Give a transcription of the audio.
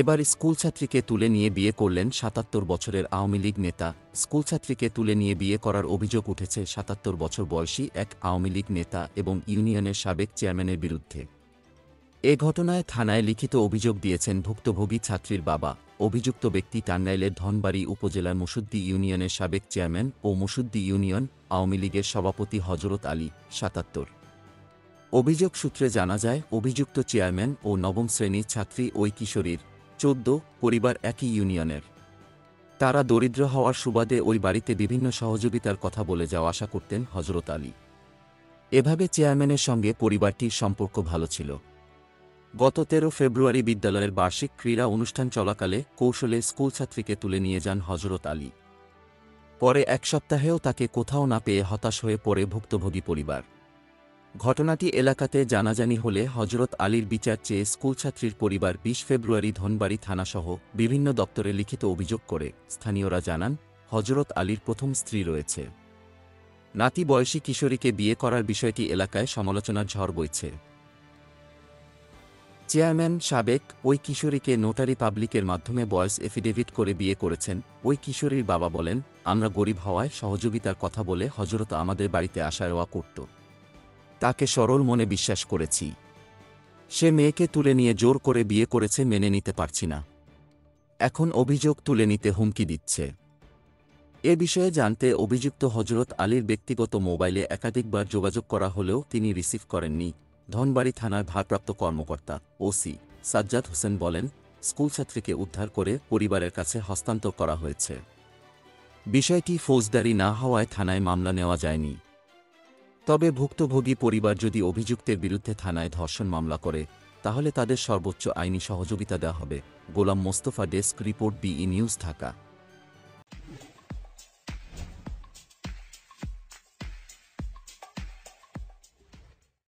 এবার স্কুলছাত্রীকে তুলে নিয়ে বিয়ে করলেন সাতাত্তর বছরের আওয়ামী লীগ নেতা। স্কুলছাত্রীকে তুলে নিয়ে বিয়ে করার অভিযোগ উঠেছে সাতাত্তর বছর বয়সী এক আওয়ামী লীগ নেতা এবং ইউনিয়নের সাবেক চেয়ারম্যানের বিরুদ্ধে। এ ঘটনায় থানায় লিখিত অভিযোগ দিয়েছেন ভুক্তভোগী ছাত্রীর বাবা। অভিযুক্ত ব্যক্তি টাঙ্গাইলের ধনবাড়ি উপজেলার মুসুদ্দি ইউনিয়নের সাবেক চেয়ারম্যান ও মুসুদ্দি ইউনিয়ন আওয়ামী লীগের সভাপতি হজরত আলী, সাতাত্তর। অভিযোগ সূত্রে জানা যায়, অভিযুক্ত চেয়ারম্যান ও নবম শ্রেণির ছাত্রী ওই কিশোরীর চোদ্দ পরিবার একই ইউনিয়নের। তারা দরিদ্র হওয়ার সুবাদে ওই বাড়িতে বিভিন্ন সহযোগিতার কথা বলে যাওয়া আশা করতেন হজরত আলী। এভাবে চেয়ারম্যানের সঙ্গে পরিবারটির সম্পর্ক ভালো ছিল। গত তেরো ফেব্রুয়ারি বিদ্যালয়ের বার্ষিক ক্রীড়া অনুষ্ঠান চলাকালে কৌশলে স্কুলছাত্রীকে তুলে নিয়ে যান হজরত আলী। পরে এক সপ্তাহেও তাকে কোথাও না পেয়ে হতাশ হয়ে পড়ে ভুক্তভোগী পরিবার। ঘটনাটি এলাকাতে জানাজানি হলে হজরত আলীর বিচার চেয়ে স্কুলছাত্রীর পরিবার বিশ ফেব্রুয়ারি ধনবাড়ি থানাসহ বিভিন্ন দপ্তরে লিখিত অভিযোগ করে। স্থানীয়রা জানান হজরত আলীর প্রথম স্ত্রী রয়েছে। নাতি বয়সী কিশোরীকে বিয়ে করার বিষয়টি এলাকায় সমালোচনার ঝড় বইছে। চেয়ারম্যান সাবেক ওই কিশোরীকে নোটারি পাবলিকের মাধ্যমে বয়স এফিডেভিট করে বিয়ে করেছেন। ওই কিশোরীর বাবা বলেন, আমরা গরিব হওয়ায় সহযোগিতার কথা বলে হজরত আমাদের বাড়িতে আসা রওয়া করত। তাকে সরল মনে বিশ্বাস করেছি। সে মেয়েকে তুলে নিয়ে জোর করে বিয়ে করেছে মেনে নিতে পারছি না। এখন অভিযোগ তুলে নিতে হুমকি দিচ্ছে। এ বিষয়ে জানতে অভিযুক্ত হজরত আলীর ব্যক্তিগত মোবাইলে একাধিকবার যোগাযোগ করা হলেও তিনি রিসিভ করেননি। ধনবাড়ি থানার ভারপ্রাপ্ত কর্মকর্তা, ওসি সাজ্জাদ হোসেন বলেন স্কুলছাত্রীকে উদ্ধার করে পরিবারের কাছে হস্তান্তর করা হয়েছে। বিষয়টি ফৌজদারি না হওয়ায় থানায় মামলা নেওয়া যায়নি। তবে ভুক্তভোগী পরিবার যদি অভিযুক্তের বিরুদ্ধে থানায় ধর্ষণ মামলা করে, তাহলে তাদের সর্বোচ্চ আইনি সহযোগিতা দেওয়া হবে। Golam Mostafa desk, report BE news, Dhaka.